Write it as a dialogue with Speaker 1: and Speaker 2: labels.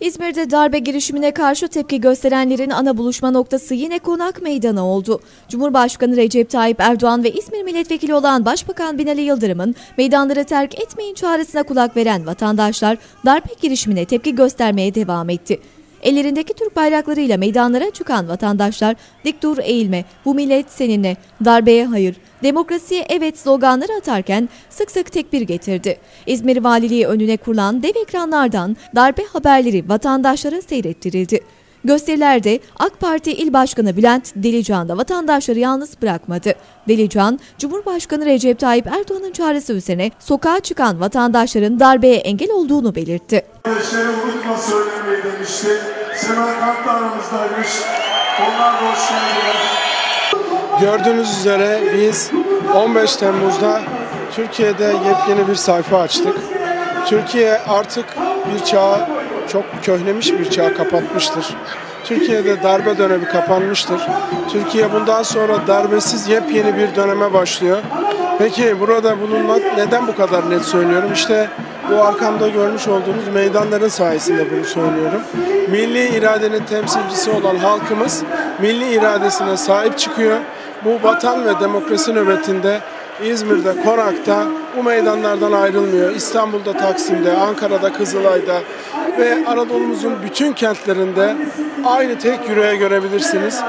Speaker 1: İzmir'de darbe girişimine karşı tepki gösterenlerin ana buluşma noktası yine konak meydanı oldu. Cumhurbaşkanı Recep Tayyip Erdoğan ve İzmir milletvekili olan Başbakan Binali Yıldırım'ın meydanları terk etmeyin çağrısına kulak veren vatandaşlar darbe girişimine tepki göstermeye devam etti. Ellerindeki Türk bayraklarıyla meydanlara çıkan vatandaşlar dik dur eğilme, bu millet seninle, darbeye hayır, demokrasiye evet sloganları atarken sık sık tekbir getirdi. İzmir Valiliği önüne kurulan dev ekranlardan darbe haberleri vatandaşlara seyrettirildi. Gösterilerde AK Parti İl Başkanı Bülent Delican da vatandaşları yalnız bırakmadı. Delican, Cumhurbaşkanı Recep Tayyip Erdoğan'ın çağrısı üzerine sokağa çıkan vatandaşların darbeye engel olduğunu belirtti.
Speaker 2: Kardeşleri unutma söylemeyi demişti. Semerkant da aramızdaymış. Onlar da hoş geldiler.
Speaker 3: Gördüğünüz üzere biz 15 Temmuz'da Türkiye'de yepyeni bir sayfa açtık. Türkiye artık bir çağı, çok köhnemiş bir çağı kapatmıştır. Türkiye'de darbe dönemi kapanmıştır. Türkiye bundan sonra darbesiz yepyeni bir döneme başlıyor. Peki burada bulunmak neden bu kadar net söylüyorum? İşte bu arkamda görmüş olduğunuz meydanların sayesinde bunu söylüyorum. Milli iradenin temsilcisi olan halkımız milli iradesine sahip çıkıyor. Bu vatan ve demokrasi nöbetinde İzmir'de, Konak'ta bu meydanlardan ayrılmıyor. İstanbul'da, Taksim'de, Ankara'da, Kızılay'da ve Anadolu'muzun bütün kentlerinde aynı tek yüreğe görebilirsiniz.